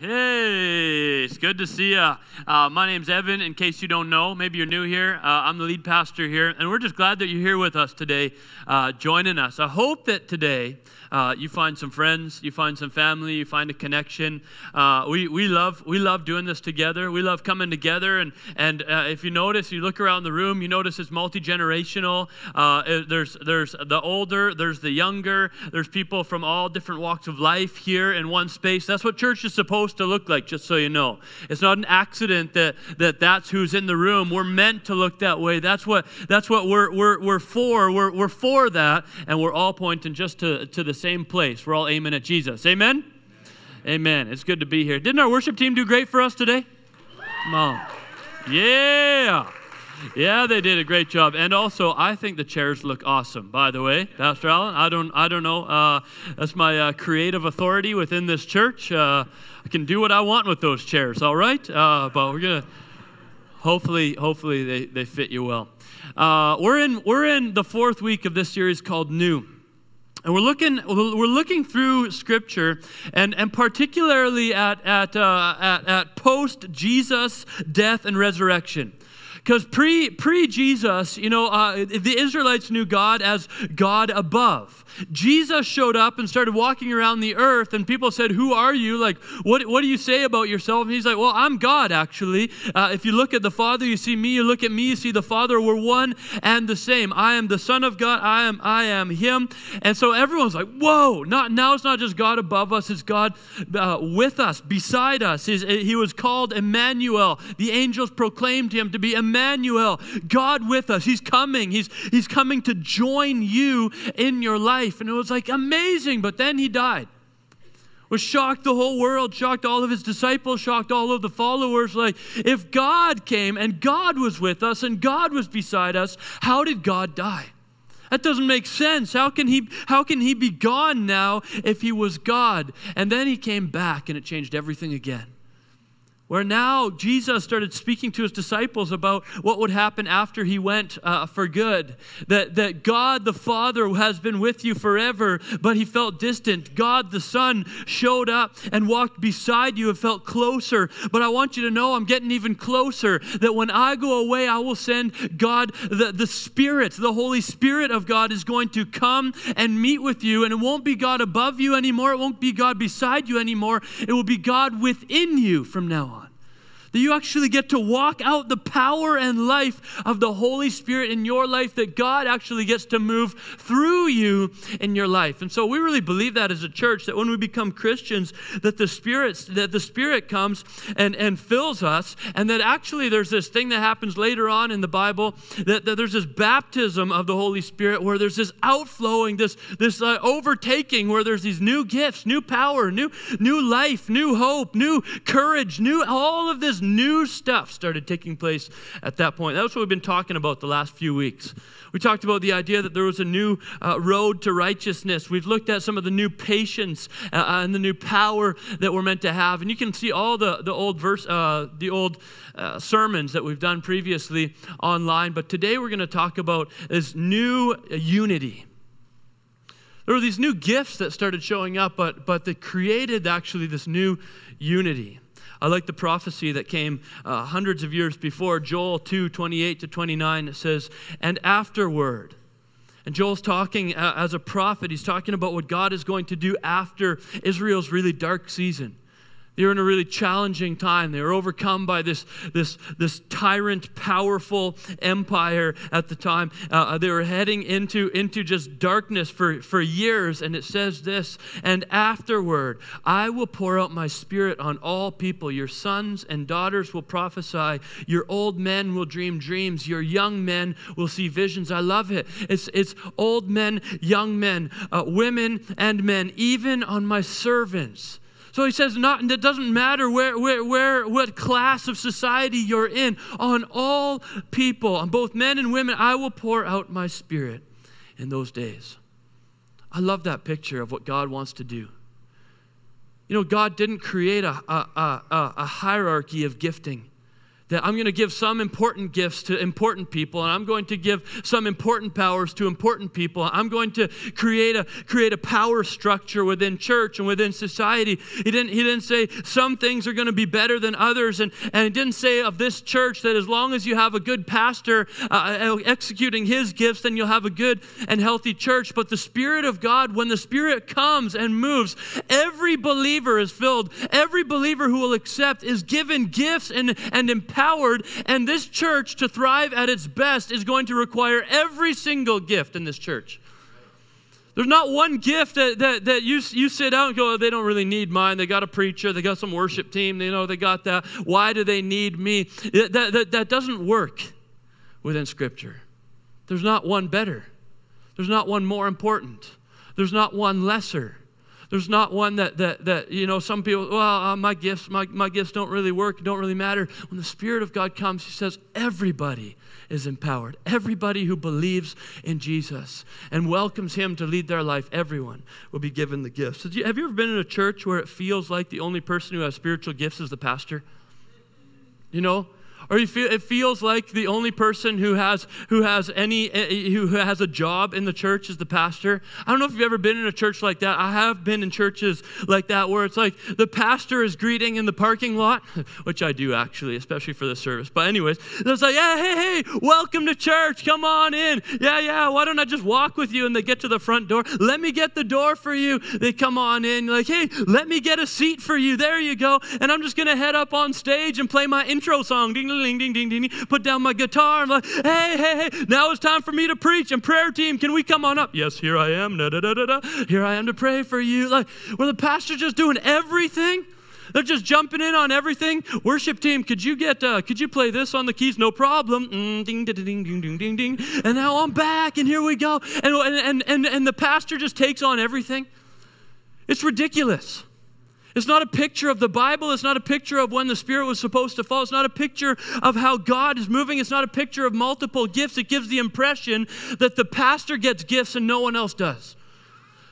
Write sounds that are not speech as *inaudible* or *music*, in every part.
Hey, good to see you. Uh, my name's Evan. In case you don't know, maybe you're new here. Uh, I'm the lead pastor here, and we're just glad that you're here with us today, uh, joining us. I hope that today uh, you find some friends, you find some family, you find a connection. Uh, we, we, love, we love doing this together. We love coming together. And, and uh, if you notice, you look around the room, you notice it's multi generational. There's, there's the older, there's the younger, there's people from all different walks of life here in one space. That's what church is supposed to look like, just so you know. It's not an accident that, that that's who's in the room. We're meant to look that way. That's what, that's what we're, we're, we're for. We're, we're for that, and we're all pointing just to, to the same place. We're all aiming at Jesus. Amen? Amen? Amen. It's good to be here. Didn't our worship team do great for us today? Come on. Yeah. Yeah, they did a great job. And also, I think the chairs look awesome. By the way, Pastor Allen, I don't, I don't know. Uh, that's my uh, creative authority within this church. Uh, I can do what I want with those chairs. All right, uh, but we're gonna hopefully, hopefully they, they fit you well. Uh, we're in we're in the fourth week of this series called New. And we're looking, we're looking through Scripture, and, and particularly at, at, uh, at, at post Jesus death and resurrection. Because pre, pre Jesus, you know, uh, the Israelites knew God as God above. Jesus showed up and started walking around the earth, and people said, Who are you? Like, what, what do you say about yourself? And he's like, Well, I'm God, actually. Uh, if you look at the Father, you see me. You look at me, you see the Father. We're one and the same. I am the Son of God. I am, I am Him. And so everyone's like, Whoa, not, now it's not just God above us, it's God uh, with us, beside us. He's, he was called Emmanuel. The angels proclaimed him to be Emmanuel, God with us. He's coming. He's, he's coming to join you in your life life. And it was like amazing. But then he died. Was shocked the whole world, shocked all of his disciples, shocked all of the followers. Like, if God came and God was with us and God was beside us, how did God die? That doesn't make sense. How can he how can he be gone now if he was God? And then he came back and it changed everything again where now Jesus started speaking to his disciples about what would happen after he went uh, for good. That, that God the Father has been with you forever, but he felt distant. God the Son showed up and walked beside you and felt closer. But I want you to know I'm getting even closer. That when I go away, I will send God, the, the Spirit, the Holy Spirit of God is going to come and meet with you. And it won't be God above you anymore, it won't be God beside you anymore. It will be God within you from now on. That you actually get to walk out the power and life of the Holy Spirit in your life, that God actually gets to move through you in your life. And so we really believe that as a church, that when we become Christians, that the Spirit, that the Spirit comes and, and fills us, and that actually there's this thing that happens later on in the Bible, that, that there's this baptism of the Holy Spirit where there's this outflowing, this, this uh, overtaking, where there's these new gifts, new power, new, new life, new hope, new courage, new all of this new stuff started taking place at that point. That's what we've been talking about the last few weeks. We talked about the idea that there was a new uh, road to righteousness. We've looked at some of the new patience uh, and the new power that we're meant to have. And you can see all the, the old verse, uh, the old uh, sermons that we've done previously online. But today we're going to talk about this new unity there were these new gifts that started showing up, but, but that created actually this new unity. I like the prophecy that came uh, hundreds of years before, Joel 2 28 to 29. It says, And afterward, and Joel's talking uh, as a prophet, he's talking about what God is going to do after Israel's really dark season. They were in a really challenging time. They were overcome by this, this, this tyrant, powerful empire at the time. Uh, they were heading into, into just darkness for, for years. And it says this And afterward, I will pour out my spirit on all people. Your sons and daughters will prophesy. Your old men will dream dreams. Your young men will see visions. I love it. It's, it's old men, young men, uh, women, and men, even on my servants. So he says, not, it doesn't matter where, where, where, what class of society you're in, on all people, on both men and women, I will pour out my spirit in those days. I love that picture of what God wants to do. You know, God didn't create a, a, a, a hierarchy of gifting that I'm going to give some important gifts to important people, and I'm going to give some important powers to important people. I'm going to create a create a power structure within church and within society. He didn't he didn't say some things are going to be better than others, and and he didn't say of this church that as long as you have a good pastor uh, executing his gifts, then you'll have a good and healthy church. But the Spirit of God, when the Spirit comes and moves, every believer is filled. Every believer who will accept is given gifts and and empowerment empowered, and this church to thrive at its best is going to require every single gift in this church. There's not one gift that, that, that you, you sit out and go, oh, they don't really need mine. They got a preacher, they got some worship team, you know, they got that. Why do they need me? That, that, that doesn't work within Scripture. There's not one better, there's not one more important, there's not one lesser. There's not one that, that, that you know, some people, well, uh, my gifts, my, my gifts don't really work, don't really matter. When the Spirit of God comes, He says, everybody is empowered. Everybody who believes in Jesus and welcomes Him to lead their life, everyone will be given the gifts. So you, have you ever been in a church where it feels like the only person who has spiritual gifts is the pastor? You know, or you feel, it feels like the only person who has who has any eh, who has a job in the church is the pastor. I don't know if you've ever been in a church like that. I have been in churches like that where it's like the pastor is greeting in the parking lot, *laughs* which I do actually, especially for the service. But anyways, it's like, yeah, hey, hey, welcome to church. Come on in. Yeah, yeah. Why don't I just walk with you? And they get to the front door. Let me get the door for you. They come on in. Like, hey, let me get a seat for you. There you go. And I'm just gonna head up on stage and play my intro song. Ding ding, ding, ding, ding, ding. Put down my guitar. I'm like, hey, hey, hey, now it's time for me to preach. And prayer team, can we come on up? Yes, here I am. Da, da, da, da. Here I am to pray for you. Like, where the pastor's just doing everything. They're just jumping in on everything. Worship team, could you get, uh, could you play this on the keys? No problem. Mm, ding, ding, ding, ding, ding, ding, ding. And now I'm back, and here we go. And, and, and, and the pastor just takes on everything. It's ridiculous. It's not a picture of the Bible. It's not a picture of when the Spirit was supposed to fall. It's not a picture of how God is moving. It's not a picture of multiple gifts. It gives the impression that the pastor gets gifts and no one else does.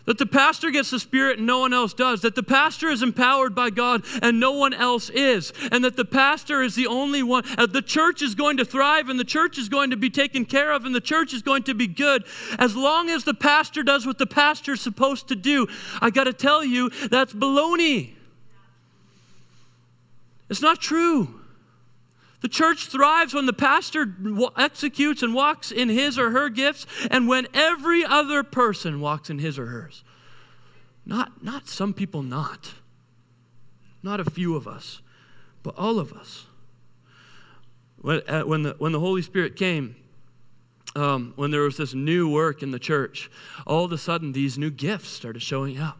That the pastor gets the Spirit and no one else does. That the pastor is empowered by God and no one else is. And that the pastor is the only one. Uh, the church is going to thrive and the church is going to be taken care of and the church is going to be good as long as the pastor does what the pastor is supposed to do. I got to tell you, that's baloney. It's not true. The church thrives when the pastor executes and walks in his or her gifts and when every other person walks in his or hers. Not, not some people, not. Not a few of us, but all of us. When, uh, when, the, when the Holy Spirit came, um, when there was this new work in the church, all of a sudden these new gifts started showing up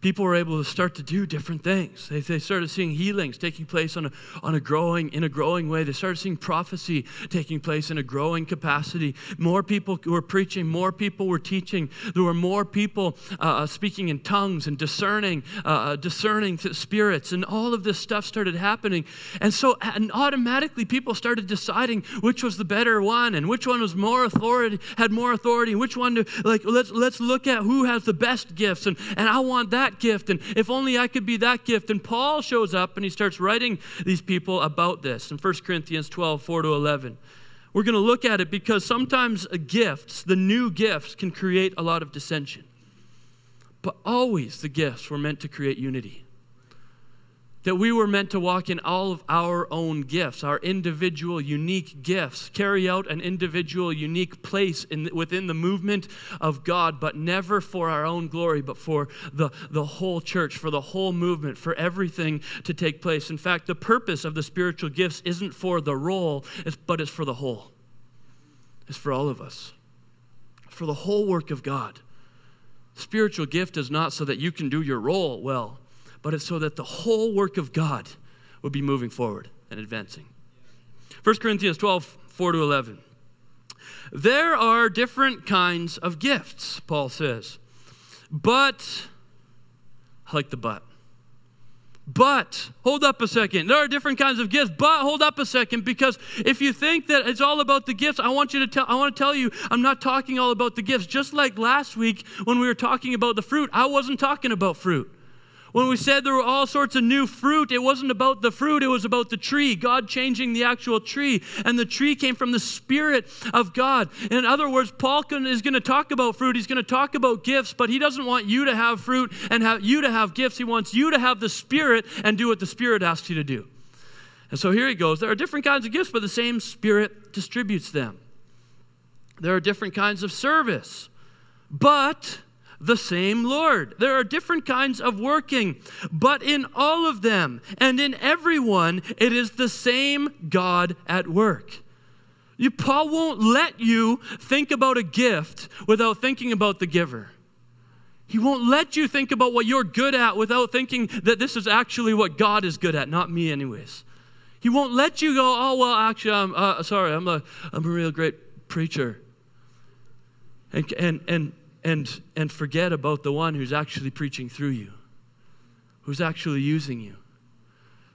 people were able to start to do different things. They, they started seeing healings taking place on a, on a growing, in a growing way. They started seeing prophecy taking place in a growing capacity. More people were preaching, more people were teaching. There were more people uh, uh speaking in tongues and discerning, uh, uh discerning spirits, and all of this stuff started happening. And so, and automatically, people started deciding which was the better one and which one was more authority, had more authority, which one to like. Let's let's look at who has the best gifts, and and I want that gift, and if only I could be that gift. And Paul shows up and he starts writing these people about this in 1 Corinthians 12, 4 to 11. We're going to look at it because sometimes gifts, the new gifts, can create a lot of dissension. But always the gifts were meant to create unity that we were meant to walk in all of our own gifts, our individual, unique gifts, carry out an individual, unique place in, within the movement of God, but never for our own glory, but for the, the whole church, for the whole movement, for everything to take place. In fact, the purpose of the spiritual gifts isn't for the role, but it's for the whole. It's for all of us, for the whole work of God. Spiritual gift is not so that you can do your role well but it's so that the whole work of God would be moving forward and advancing. 1 Corinthians 12, 4 to 11. There are different kinds of gifts, Paul says. But, I like the but. But, hold up a second. There are different kinds of gifts, but hold up a second because if you think that it's all about the gifts, I want you to tell I want to tell you I'm not talking all about the gifts. Just like last week when we were talking about the fruit, I wasn't talking about fruit. When we said there were all sorts of new fruit, it wasn't about the fruit, it was about the tree, God changing the actual tree. And the tree came from the Spirit of God. In other words, Paul is going to talk about fruit, he's going to talk about gifts, but he doesn't want you to have fruit and have you to have gifts. He wants you to have the Spirit and do what the Spirit asks you to do. And so here he goes. There are different kinds of gifts, but the same Spirit distributes them. There are different kinds of service, but the same Lord. There are different kinds of working, but in all of them and in everyone, it is the same God at work. You, Paul won't let you think about a gift without thinking about the giver. He won't let you think about what you're good at without thinking that this is actually what God is good at, not me, anyways. He won't let you go, oh, well, actually, I'm uh, sorry, I'm a, I'm a real great preacher. And, and, and and, and forget about the one who's actually preaching through you, who's actually using you.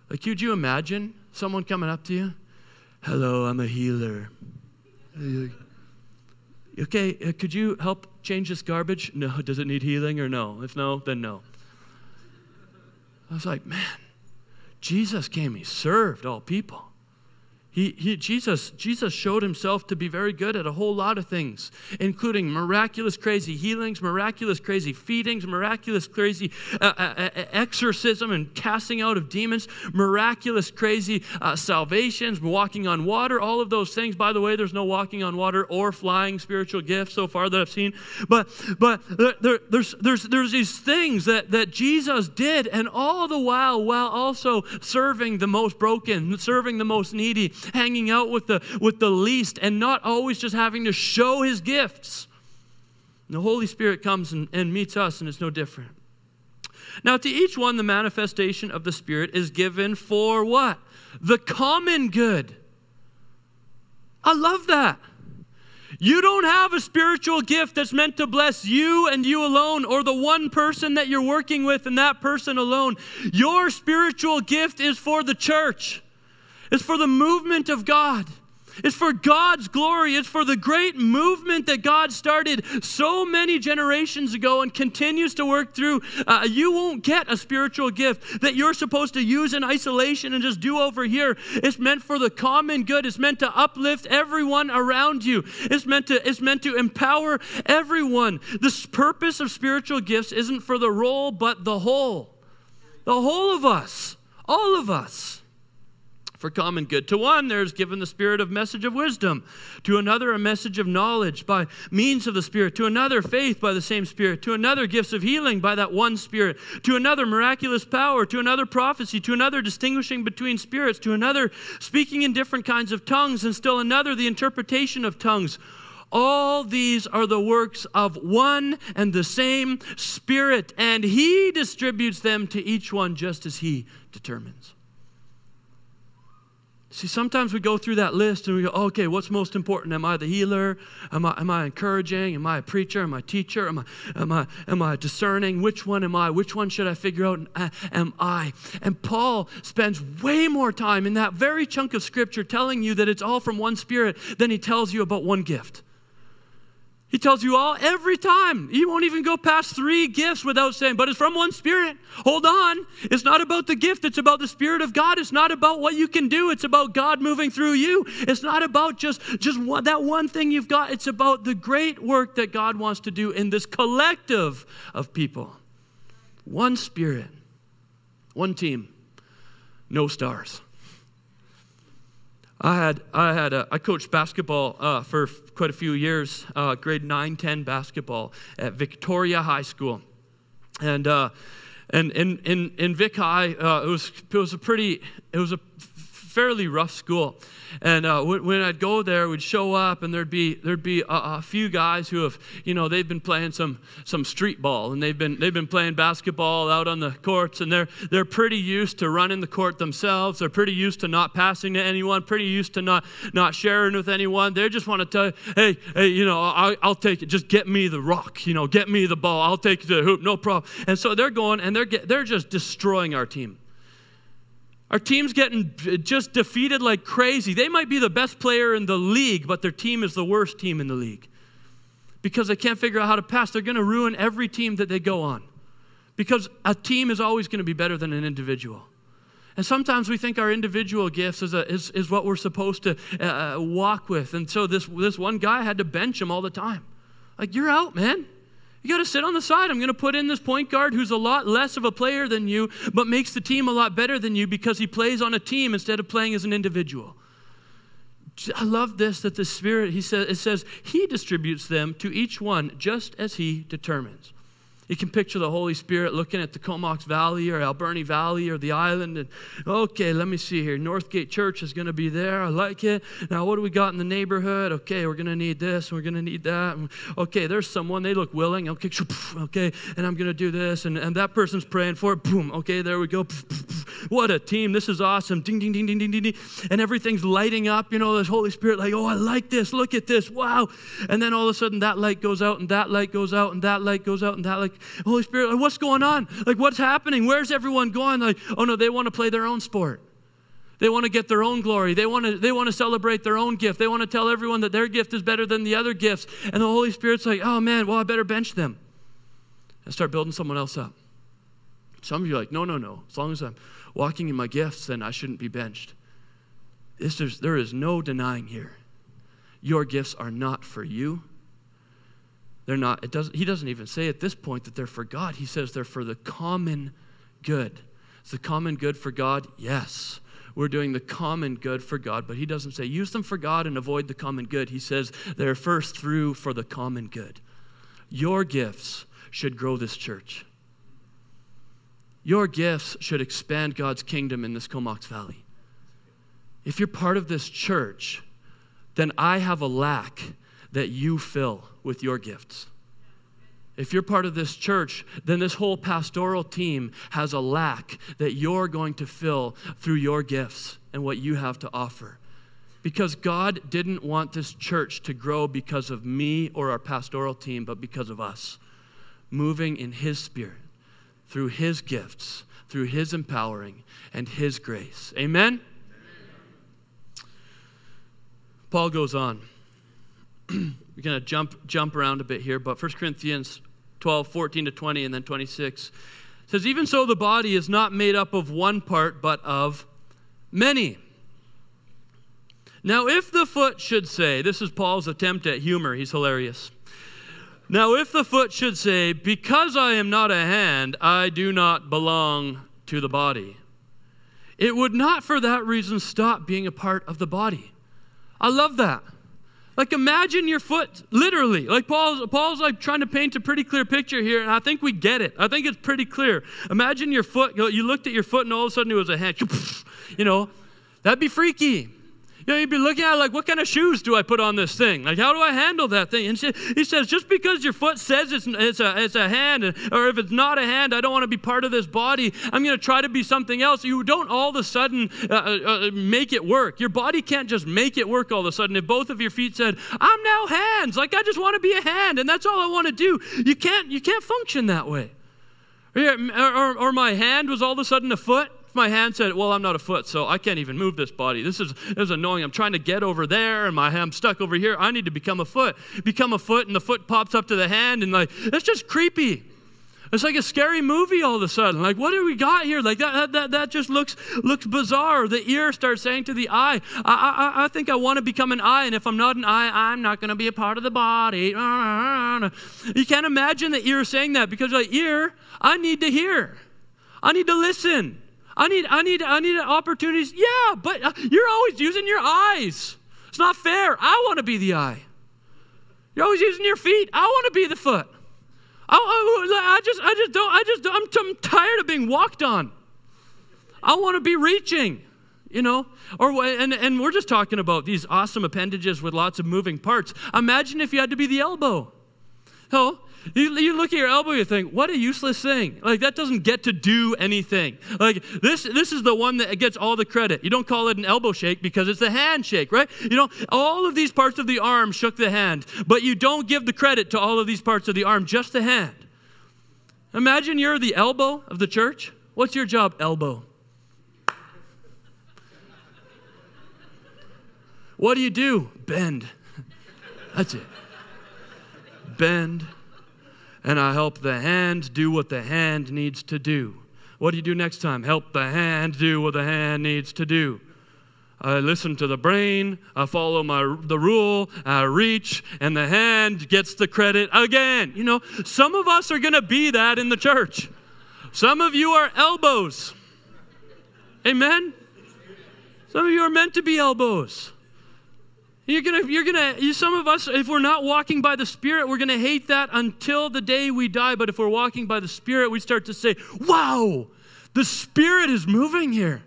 Like, could you imagine someone coming up to you? Hello, I'm a healer. Okay, uh, could you help change this garbage? No. *laughs* Does it need healing or no? If no, then no. I was like, man, Jesus came, he served all people. He, he, Jesus, Jesus showed himself to be very good at a whole lot of things, including miraculous, crazy healings, miraculous, crazy feedings, miraculous, crazy uh, uh, uh, exorcism and casting out of demons, miraculous, crazy uh, salvations, walking on water, all of those things. By the way, there's no walking on water or flying spiritual gifts so far that I've seen. But, but there, there's, there's, there's these things that, that Jesus did, and all the while, while also serving the most broken, serving the most needy hanging out with the, with the least, and not always just having to show his gifts. And the Holy Spirit comes and, and meets us, and it's no different. Now, to each one, the manifestation of the Spirit is given for what? The common good. I love that. You don't have a spiritual gift that's meant to bless you and you alone, or the one person that you're working with and that person alone. Your spiritual gift is for the church. It's for the movement of God. It's for God's glory. It's for the great movement that God started so many generations ago and continues to work through. Uh, you won't get a spiritual gift that you're supposed to use in isolation and just do over here. It's meant for the common good. It's meant to uplift everyone around you. It's meant to, it's meant to empower everyone. The purpose of spiritual gifts isn't for the role, but the whole. The whole of us. All of us for common good. To one, there's given the Spirit of message of wisdom. To another, a message of knowledge by means of the Spirit. To another, faith by the same Spirit. To another, gifts of healing by that one Spirit. To another, miraculous power. To another, prophecy. To another, distinguishing between spirits. To another, speaking in different kinds of tongues. And still another, the interpretation of tongues. All these are the works of one and the same Spirit, and He distributes them to each one just as He determines. See, sometimes we go through that list and we go, oh, okay, what's most important? Am I the healer? Am I, am I encouraging? Am I a preacher? Am I a teacher? Am I, am, I, am I discerning? Which one am I? Which one should I figure out? Uh, am I? And Paul spends way more time in that very chunk of scripture telling you that it's all from one spirit than he tells you about one gift. He tells you all every time. He won't even go past three gifts without saying, but it's from one spirit. Hold on. It's not about the gift, it's about the Spirit of God. It's not about what you can do, it's about God moving through you. It's not about just, just one, that one thing you've got, it's about the great work that God wants to do in this collective of people. One spirit, one team, no stars. I had, I had, a, I coached basketball uh, for quite a few years, uh, grade 9, 10 basketball at Victoria High School. And, uh, and in, in, in Vic High, uh, it, was, it was a pretty, it was a fairly rough school. And uh, when I'd go there, we'd show up, and there'd be there'd be a, a, few guys who have, you know, they've been playing some some street ball, and they've been they've been playing basketball out on the courts, and they're they're pretty used to running the court themselves. They're pretty used to not passing to anyone, pretty used to not not sharing with anyone. They just want to tell you, hey, hey, you know, I, I'll take it. Just get me the rock, you know, get me the ball. I'll take the hoop, no problem. And so they're going, and they're get, they're just destroying our team. Our team's getting just defeated like crazy. They might be the best player in the league, but their team is the worst team in the league because they can't figure out how to pass. They're going to ruin every team that they go on because a team is always going to be better than an individual. And sometimes we think our individual gifts is, a, is, is what we're supposed to uh, uh, walk with. And so this, this one guy had to bench him all the time. Like, you're out, man. You got to sit on the side. I'm going to put in this point guard who's a lot less of a player than you, but makes the team a lot better than you because he plays on a team instead of playing as an individual. I love this that the Spirit, he says, it says, He distributes them to each one just as He determines. You can picture the Holy Spirit looking at the Comox Valley or Alberni Valley or the island, and okay, let me see here. Northgate Church is going to be there. I like it. Now, what do we got in the neighborhood? Okay, we're going to need this. We're going to need that. Okay, there's someone. They look willing. Okay, okay, and I'm going to do this, and, and that person's praying for it. Boom. Okay, there we go. What a team. This is awesome. Ding, ding, ding, ding, ding, ding, ding. And everything's lighting up. You know, this Holy Spirit, like, oh, I like this. Look at this. Wow. And then all of a sudden, that light goes out, and that light goes out, and that light goes out, and that light Holy Spirit, like, what's going on? Like, what's happening? Where's everyone going? Like, oh no, they want to play their own sport. They want to get their own glory. They want to, they want to celebrate their own gift. They want to tell everyone that their gift is better than the other gifts. And the Holy Spirit's like, oh man, well, I better bench them and start building someone else up. Some of you are like, no, no, no. As long as I'm walking in my gifts, then I shouldn't be benched. This, is, there is no denying here. Your gifts are not for you. They're not, it doesn't, he doesn't even say at this point that they're for God. He says they're for the common good. Is the common good for God? Yes. We're doing the common good for God, but he doesn't say use them for God and avoid the common good. He says they're first through for the common good. Your gifts should grow this church. Your gifts should expand God's kingdom in this Comox Valley. If you're part of this church, then I have a lack that you fill with your gifts. If you're part of this church, then this whole pastoral team has a lack that you're going to fill through your gifts and what you have to offer. Because God didn't want this church to grow because of me or our pastoral team, but because of us, moving in His Spirit, through His gifts, through His empowering, and His grace. Amen? Amen. Paul goes on. *clears throat* We're going to jump, jump around a bit here, but 1 Corinthians 12, 14 to 20, and then 26 says, Even so, the body is not made up of one part, but of many. Now, if the foot should say, this is Paul's attempt at humor, he's hilarious. Now, if the foot should say, Because I am not a hand, I do not belong to the body, it would not for that reason stop being a part of the body. I love that. Like imagine your foot, literally. Like Paul's, Paul's like trying to paint a pretty clear picture here, and I think we get it. I think it's pretty clear. Imagine your foot, you looked at your foot and all of a sudden it was a hand. *laughs* You know, that'd be freaky. You know, you'd be looking at like, what kind of shoes do I put on this thing? Like, how do I handle that thing? And she, he says, just because your foot says it's, it's, a, it's a hand, or if it's not a hand, I don't want to be part of this body. I'm going to try to be something else. You don't all of a sudden uh, uh, uh, make it work. Your body can't just make it work all of a sudden. If both of your feet said, I'm now hands, like I just want to be a hand, and that's all I want to do, you can't, you can't function that way. Or, or, or my hand was all of a sudden a foot my hand said, Well, I'm not a foot, so I can't even move this body. This is, this is annoying. I'm trying to get over there, and my hand's stuck over here. I need to become a foot. Become a foot, and the foot pops up to the hand, and like, it's just creepy. It's like a scary movie all of a sudden. Like, what do we got here? Like that, that, that just looks looks bizarre. The ear starts saying to the eye, I, I, I think I want to become an eye, and if I'm not an eye, I'm not going to be a part of the body. You can't imagine the ear saying that because like ear, I need to hear. I need to listen. I need, I need, I need opportunities. Yeah, but uh, you're always using your eyes. It's not fair. I want to be the eye. You're always using your feet. I want to be the foot. I, I, I, just, I just don't, I just, I'm, I'm tired of being walked on. I want to be reaching, you know? Or, and, and we're just talking about these awesome appendages with lots of moving parts. Imagine if you had to be the elbow. Oh, you, you, look at your elbow, you think, what a useless thing. Like, that doesn't get to do anything. Like, this, this is the one that gets all the credit. You don't call it an elbow shake because it's a handshake, right? You know, all of these parts of the arm shook the hand, but you don't give the credit to all of these parts of the arm, just the hand. Imagine you're the elbow of the church. What's your job? Elbow. What do you do? Bend. *laughs* That's it. Bend and I help the hand do what the hand needs to do. What do you do next time? Help the hand do what the hand needs to do. I listen to the brain, I follow my, the rule, I reach, and the hand gets the credit again. You know, some of us are going to be that in the church. Some of you are elbows. Amen? Some of you are meant to be elbows. You're gonna, you're gonna, you, some of us, if we're not walking by the Spirit, we're gonna hate that until the day we die. But if we're walking by the Spirit, we start to say, wow, the Spirit is moving here.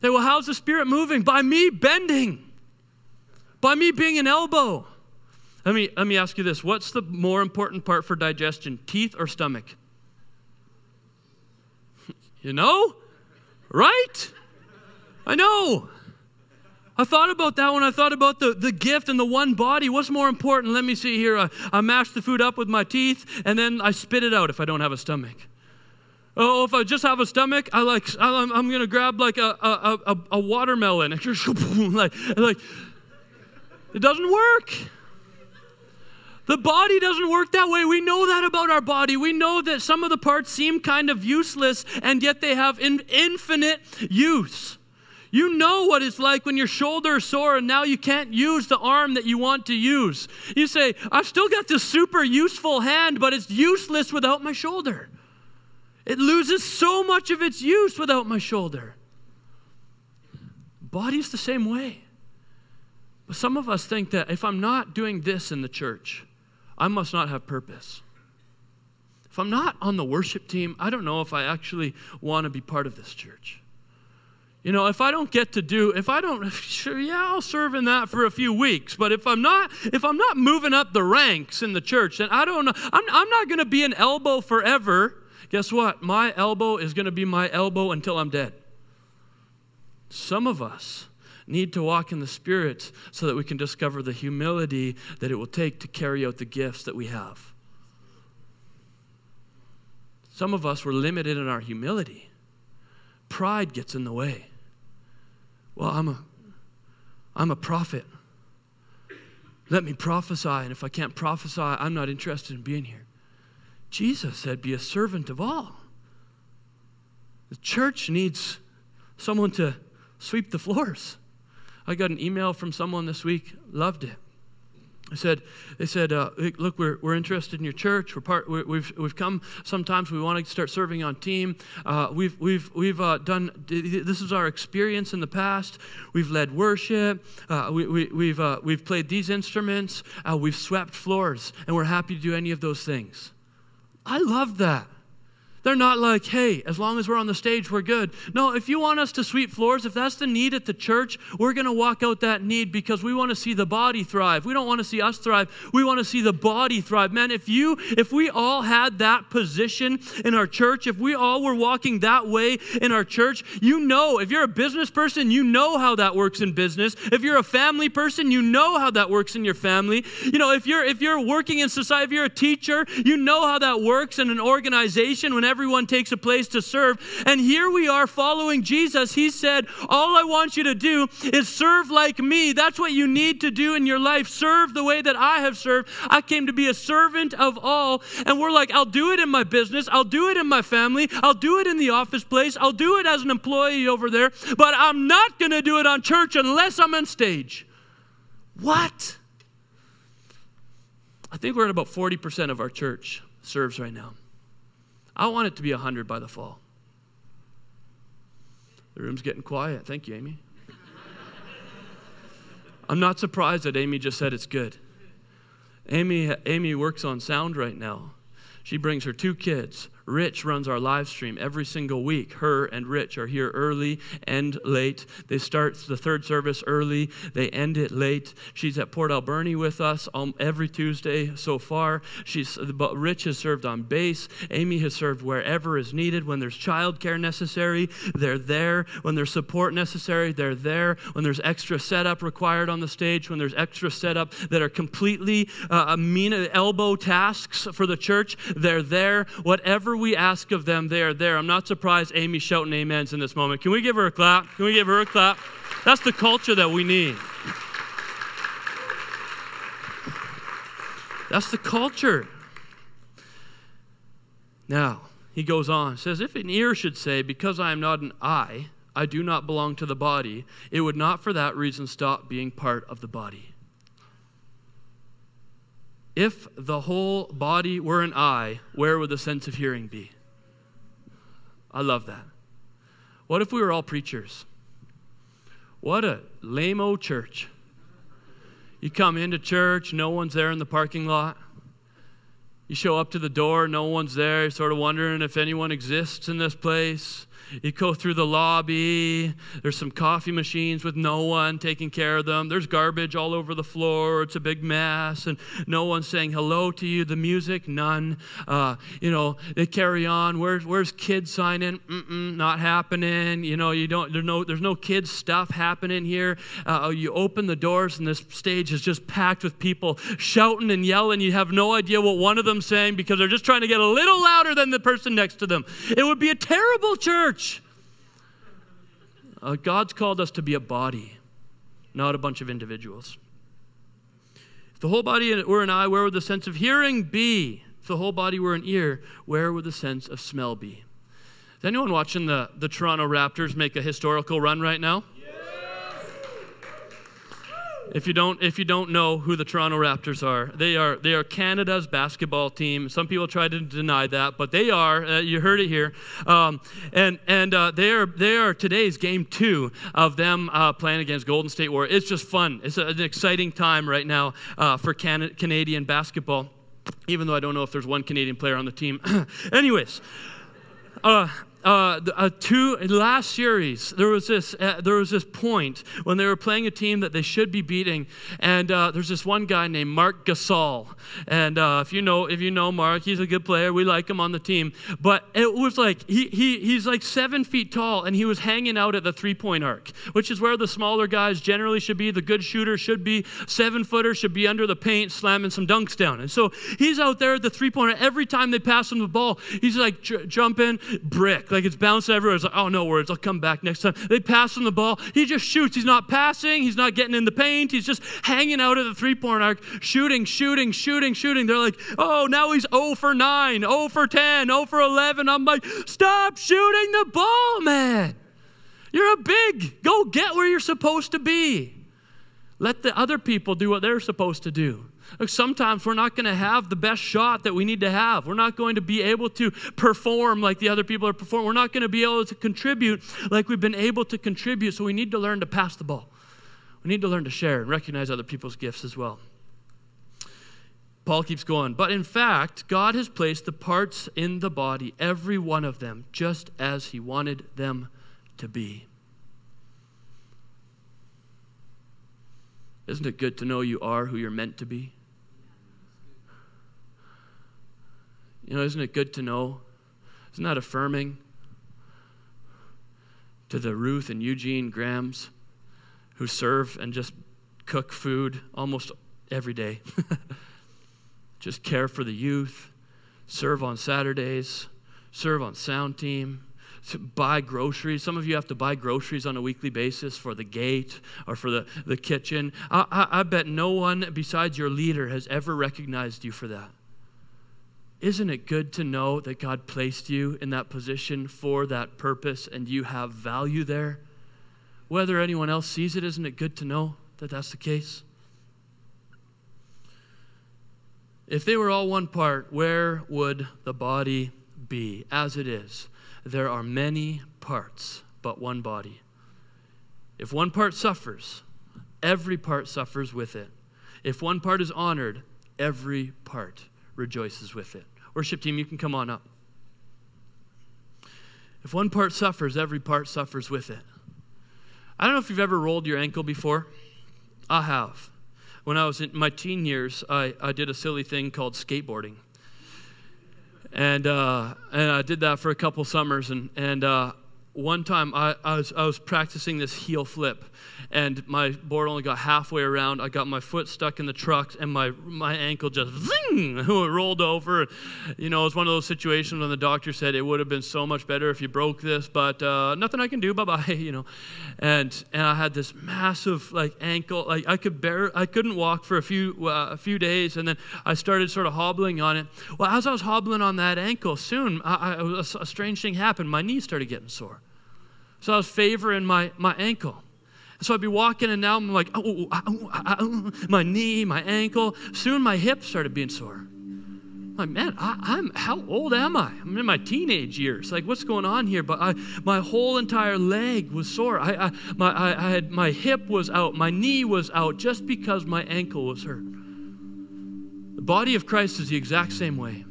Say, well, how's the Spirit moving? By me bending, by me being an elbow. Let me, let me ask you this what's the more important part for digestion, teeth or stomach? *laughs* you know? Right? I know. I thought about that when I thought about the, the gift and the one body. What's more important? Let me see here. I, I mash the food up with my teeth and then I spit it out if I don't have a stomach. Oh, if I just have a stomach, I like I'm, I'm gonna grab like a, a, a, a watermelon *laughs* like, like it doesn't work. The body doesn't work that way. We know that about our body. We know that some of the parts seem kind of useless, and yet they have in, infinite use. You know what it's like when your shoulder is sore and now you can't use the arm that you want to use. You say, I've still got this super useful hand, but it's useless without my shoulder. It loses so much of its use without my shoulder. Body's the same way. But some of us think that if I'm not doing this in the church, I must not have purpose. If I'm not on the worship team, I don't know if I actually want to be part of this church. You know, if I don't get to do, if I don't, *laughs* sure, yeah, I'll serve in that for a few weeks. But if I'm not, if I'm not moving up the ranks in the church, then I don't know. I'm, I'm not going to be an elbow forever. Guess what? My elbow is going to be my elbow until I'm dead. Some of us need to walk in the Spirit so that we can discover the humility that it will take to carry out the gifts that we have. Some of us were limited in our humility. Pride gets in the way. Well, I'm a, I'm a prophet. Let me prophesy, and if I can't prophesy, I'm not interested in being here. Jesus said, Be a servant of all. The church needs someone to sweep the floors. I got an email from someone this week, loved it. I said, they said, uh, look, we're, we're interested in your church. We're part, we we've, we've come sometimes. We want to start serving on team. Uh, we've, we've, we've uh, done, this is our experience in the past. We've led worship. Uh, we, we, we've, uh, we've played these instruments. Uh, we've swept floors, and we're happy to do any of those things. I love that. They're not like, hey, as long as we're on the stage, we're good. No, if you want us to sweep floors, if that's the need at the church, we're going to walk out that need because we want to see the body thrive. We don't want to see us thrive. We want to see the body thrive. Man, if you, if we all had that position in our church, if we all were walking that way in our church, you know, if you're a business person, you know how that works in business. If you're a family person, you know how that works in your family. You know, if you're, if you're working in society, if you're a teacher, you know how that works in an organization. When everyone takes a place to serve. And here we are following Jesus. He said, All I want you to do is serve like me. That's what you need to do in your life. Serve the way that I have served. I came to be a servant of all. And we're like, I'll do it in my business, I'll do it in my family, I'll do it in the office place, I'll do it as an employee over there, but I'm not going to do it on church unless I'm on stage. What? I think we're at about 40% of our church serves right now. I want it to be 100 by the fall. The room's getting quiet. Thank you, Amy. I'm not surprised that Amy just said it's good. Amy, Amy works on sound right now. She brings her two kids, Rich runs our live stream every single week. Her and Rich are here early and late. They start the third service early, they end it late. She's at Port Alberni with us every Tuesday so far. She's, but Rich has served on base. Amy has served wherever is needed. When there's childcare necessary, they're there. When there's support necessary, they're there. When there's extra setup required on the stage, when there's extra setup that are completely uh, mean elbow tasks for the church, they're there. Whatever we ask of them, they are there. I'm not surprised Amy's shouting amens in this moment. Can we give her a clap? Can we give her a clap? That's the culture that we need. That's the culture. Now, he goes on, says, If an ear should say, Because I am not an eye, I do not belong to the body, it would not for that reason stop being part of the body. If the whole body were an eye, where would the sense of hearing be? I love that. What if we were all preachers? What a lame old church. You come into church, no one's there in the parking lot. You show up to the door, no one's there. You're sort of wondering if anyone exists in this place. You go through the lobby. There's some coffee machines with no one taking care of them. There's garbage all over the floor. It's a big mess, and no one's saying hello to you. The music, none. Uh, you know, they carry on. Where's where's kids signing? Mm-mm, not happening. You know, you don't. There's no there's no kids stuff happening here. Uh, you open the doors, and this stage is just packed with people shouting and yelling. You have no idea what one of them's saying because they're just trying to get a little louder than the person next to them. It would be a terrible church church. Uh, God's called us to be a body, not a bunch of individuals. If the whole body were an eye, where would the sense of hearing be? If the whole body were an ear, where would the sense of smell be? Is anyone watching the, the Toronto Raptors make a historical run right now? If you don't, if you don't know who the Toronto Raptors are, they are they are Canada's basketball team. Some people try to deny that, but they are. Uh, you heard it here, um, and and uh, they are they are today's game two of them uh, playing against Golden State Warriors. It's just fun. It's an exciting time right now uh, for Can- Canadian basketball. Even though I don't know if there's one Canadian player on the team. *coughs* Anyways. Uh, uh, uh, two last series there was this uh, there was this point when they were playing a team that they should be beating and uh, there's this one guy named Marc Gasol. And uh, if you know if you know Marc he's a good player. We like him on the team. But it was like he, he he's like seven feet tall and he was hanging out at the three point arc which is where the smaller guys generally should be. The good shooter should be seven footer should be under the paint slamming some dunks down. And so he's out there at the three pointer every time they pass him the ball he's like j- jumping brick like it's bouncing everywhere. It's like, oh, no worries. I'll come back next time. They pass him the ball. He just shoots. He's not passing. He's not getting in the paint. He's just hanging out at the three point arc, shooting, shooting, shooting, shooting. They're like, oh, now he's 0 for 9, 0 for 10, 0 for 11. I'm like, stop shooting the ball, man. You're a big. Go get where you're supposed to be. Let the other people do what they're supposed to do. Sometimes we're not going to have the best shot that we need to have. We're not going to be able to perform like the other people are performing. We're not going to be able to contribute like we've been able to contribute. So we need to learn to pass the ball. We need to learn to share and recognize other people's gifts as well. Paul keeps going. But in fact, God has placed the parts in the body, every one of them, just as He wanted them to be. Isn't it good to know you are who you're meant to be? You know, isn't it good to know? Isn't that affirming to the Ruth and Eugene Grahams who serve and just cook food almost every day? *laughs* just care for the youth, serve on Saturdays, serve on sound team, buy groceries. Some of you have to buy groceries on a weekly basis for the gate or for the, the kitchen. I, I, I bet no one besides your leader has ever recognized you for that. Isn't it good to know that God placed you in that position for that purpose and you have value there? Whether anyone else sees it, isn't it good to know that that's the case? If they were all one part, where would the body be as it is? There are many parts, but one body. If one part suffers, every part suffers with it. If one part is honored, every part rejoices with it. Worship team, you can come on up. If one part suffers, every part suffers with it. I don't know if you've ever rolled your ankle before. I have. When I was in my teen years, I, I did a silly thing called skateboarding. And, uh, and I did that for a couple summers. And, and uh, one time I, I, was, I was practicing this heel flip and my board only got halfway around. I got my foot stuck in the truck, and my my ankle just zing, *laughs* rolled over. You know, it was one of those situations when the doctor said it would have been so much better if you broke this, but uh, nothing I can do. *laughs* Bye bye. You know, and and I had this massive like ankle, like I could bear, I couldn't walk for a few uh, a few days, and then I started sort of hobbling on it. Well, as I was hobbling on that ankle, soon I, I, a, a strange thing happened. My knee started getting sore. So I was favoring my, my ankle. So I'd be walking, and now I'm like, oh, oh, oh, oh, my knee, my ankle. Soon my hip started being sore. I'm like, man, I, am how old am I? I'm in my teenage years. Like, what's going on here? But I, my whole entire leg was sore. I, I, my, I, I had my hip was out, my knee was out, just because my ankle was hurt. The body of Christ is the exact same way.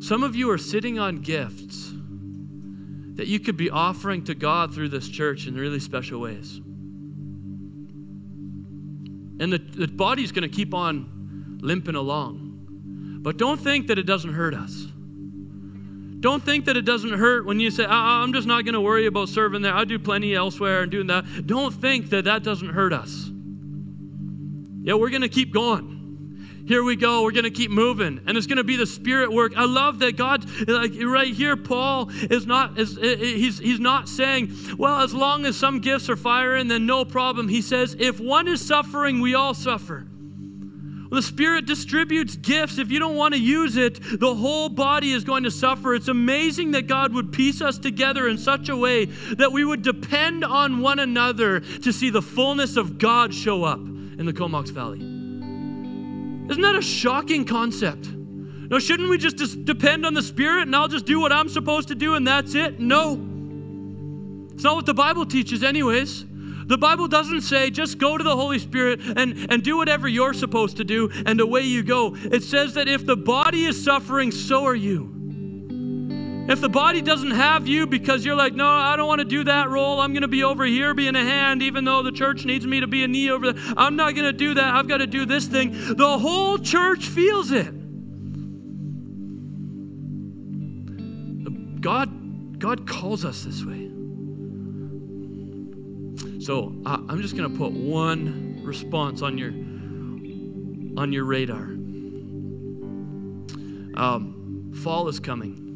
Some of you are sitting on gifts that you could be offering to God through this church in really special ways. And the, the body's going to keep on limping along. But don't think that it doesn't hurt us. Don't think that it doesn't hurt when you say, ah, ah, I'm just not going to worry about serving there. I do plenty elsewhere and doing that. Don't think that that doesn't hurt us. Yeah, we're going to keep going here we go we're going to keep moving and it's going to be the spirit work i love that god like right here paul is not is he's he's not saying well as long as some gifts are firing then no problem he says if one is suffering we all suffer the Spirit distributes gifts. If you don't want to use it, the whole body is going to suffer. It's amazing that God would piece us together in such a way that we would depend on one another to see the fullness of God show up in the Comox Valley. Isn't that a shocking concept? No, shouldn't we just depend on the Spirit and I'll just do what I'm supposed to do and that's it? No. It's not what the Bible teaches, anyways. The Bible doesn't say just go to the Holy Spirit and, and do whatever you're supposed to do and away you go. It says that if the body is suffering, so are you. If the body doesn't have you because you're like, no, I don't want to do that role. I'm going to be over here being a hand, even though the church needs me to be a knee over there. I'm not going to do that. I've got to do this thing. The whole church feels it. God, God calls us this way. So I'm just going to put one response on your on your radar. Um, fall is coming.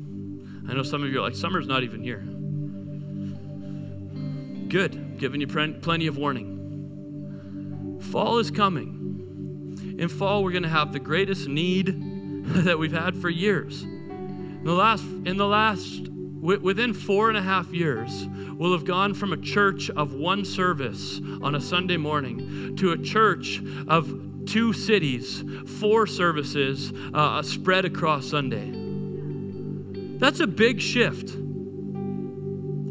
I know some of you are like, summer's not even here. Good, giving you plenty of warning. Fall is coming. In fall, we're going to have the greatest need *laughs* that we've had for years. In the last, in the last, within four and a half years, we'll have gone from a church of one service on a Sunday morning to a church of two cities, four services uh, spread across Sunday. That's a big shift.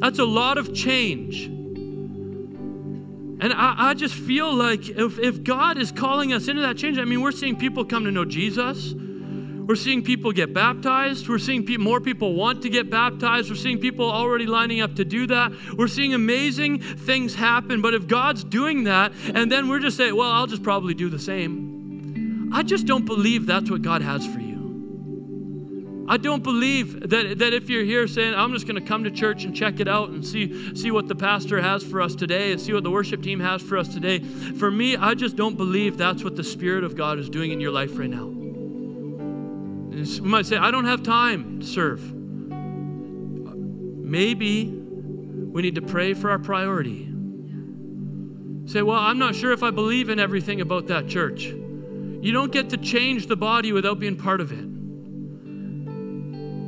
That's a lot of change. And I, I, just feel like if, if God is calling us into that change, I mean, we're seeing people come to know Jesus. We're seeing people get baptized. We're seeing pe- more people want to get baptized. We're seeing people already lining up to do that. We're seeing amazing things happen. But if God's doing that, and then we're just saying, well, I'll just probably do the same, I just don't believe that's what God has for you. I don't believe that, that if you're here saying, I'm just going to come to church and check it out and see, see what the pastor has for us today and see what the worship team has for us today. For me, I just don't believe that's what the Spirit of God is doing in your life right now. You might say, I don't have time to serve. Maybe we need to pray for our priority. Say, well, I'm not sure if I believe in everything about that church. You don't get to change the body without being part of it.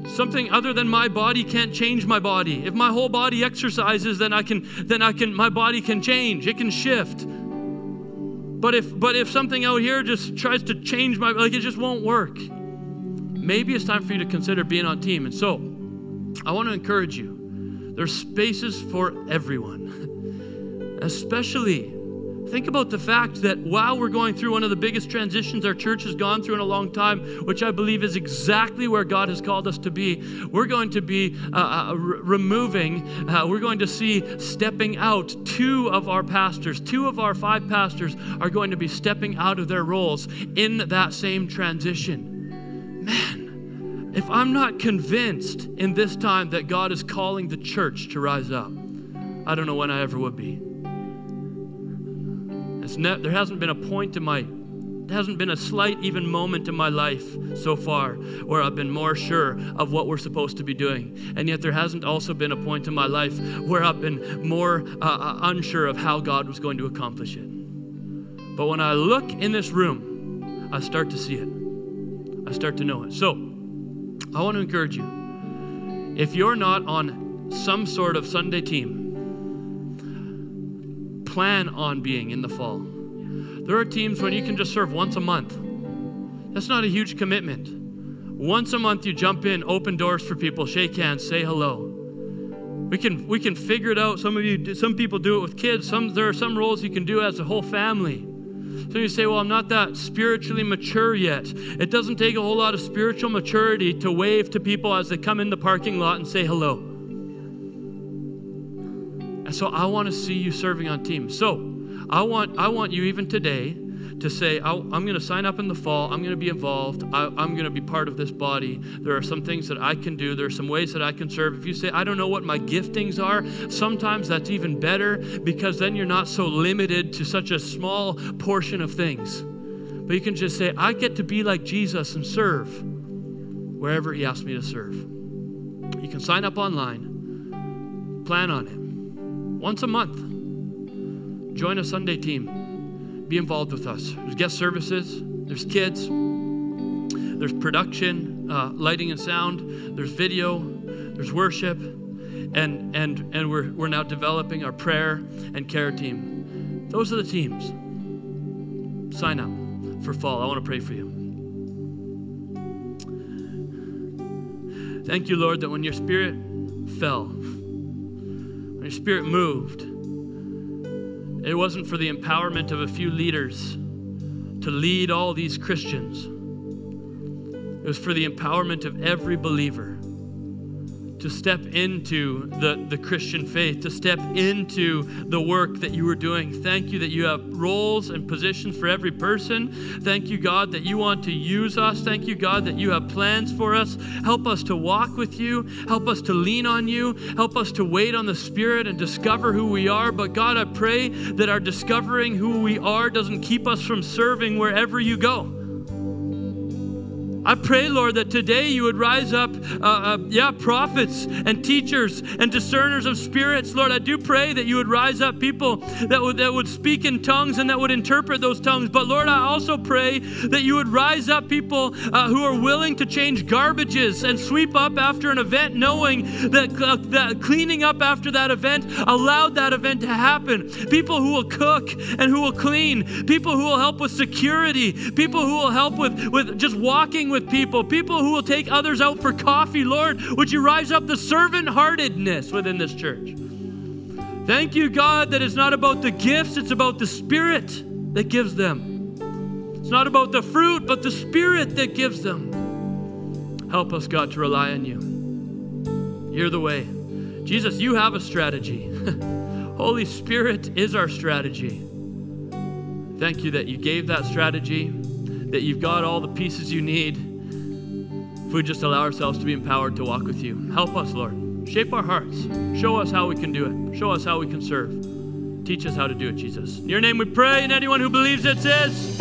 Something other than my body can't change my body. If my whole body exercises, then I can then I can my body can change. It can shift. But if but if something out here just tries to change my like it just won't work. Maybe it's time for you to consider being on team. And so, I want to encourage you. There's spaces for everyone. *laughs* Especially Think about the fact that while we're going through one of the biggest transitions our church has gone through in a long time, which I believe is exactly where God has called us to be, we're going to be uh, uh, removing, uh, we're going to see stepping out two of our pastors, two of our five pastors are going to be stepping out of their roles in that same transition. Man, if I'm not convinced in this time that God is calling the church to rise up, I don't know when I ever would be. Ne- there hasn't been a point in my there hasn't been a slight even moment in my life so far where I've been more sure of what we're supposed to be doing. And yet there hasn't also been a point in my life where I've been more uh, uh unsure of how God was going to accomplish it. But when I look in this room, I start to see it. I start to know it. So, I want to encourage you. If you're not on some sort of Sunday team, plan on being in the fall. There are teams when you can just serve once a month. That's not a huge commitment. Once a month you jump in, open doors for people, shake hands, say hello. We can we can figure it out. Some of you some people do it with kids. Some there are some roles you can do as a whole family. So you say, well, I'm not that spiritually mature yet. It doesn't take a whole lot of spiritual maturity to wave to people as they come in the parking lot and say hello. So I want to see you serving on teams. So I want, I want you even today to say, I'm going to sign up in the fall. I'm going to be involved. I, am going to be part of this body. There are some things that I can do. There are some ways that I can serve. If you say, I don't know what my giftings are, sometimes that's even better because then you're not so limited to such a small portion of things. But you can just say, I get to be like Jesus and serve wherever He asks me to serve. You can sign up online, plan on it once a month. Join a Sunday team. Be involved with us. There's guest services, there's kids, there's production, uh, lighting and sound, there's video, there's worship, and, and, and we're, we're now developing our prayer and care team. Those are the teams. Sign up for fall. I want to pray for you. Thank you, Lord, that when your spirit fell, your spirit moved, it wasn't for the empowerment of a few leaders to lead all these Christians. It was for the empowerment of every believer to step into the, the Christian faith, to step into the work that you were doing. Thank you that you have roles and positions for every person. Thank you, God, that you want to use us. Thank you, God, that you have plans for us. Help us to walk with you. Help us to lean on you. Help us to wait on the Spirit and discover who we are. But God, I pray that our discovering who we are doesn't keep us from serving wherever you go. I pray, Lord, that today you would rise up, uh, uh, yeah, prophets and teachers and discerners of spirits. Lord, I do pray that you would rise up people that would, that would speak in tongues and that would interpret those tongues. But Lord, I also pray that you would rise up people uh, who are willing to change garbages and sweep up after an event, knowing that, uh, that cleaning up after that event allowed that event to happen. People who will cook and who will clean, people who will help with security, people who will help with, with just walking with people, people who will take others out for coffee. Lord, would you rise up the servant heartedness within this church? Thank you, God, that it's not about the gifts, it's about the Spirit that gives them. It's not about the fruit, but the Spirit that gives them. Help us, God, to rely on you. You're the way. Jesus, you have a strategy. *laughs* Holy Spirit is our strategy. Thank you that you gave that strategy, that you've got all the pieces you need if we just allow ourselves to be empowered to walk with you. Help us, Lord. Shape our hearts. Show us how we can do it. Show us how we can serve. Teach us how to do it, Jesus. In your name we pray, and anyone who believes it says,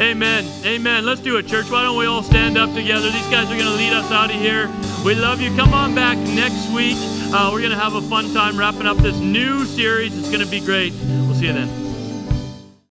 Amen. Amen. Let's do it, church. Why don't we all stand up together? These guys are going to lead us out of here. We love you. Come on back next week. Uh, we're going to have a fun time wrapping up this new series. It's going to be great. We'll see you then.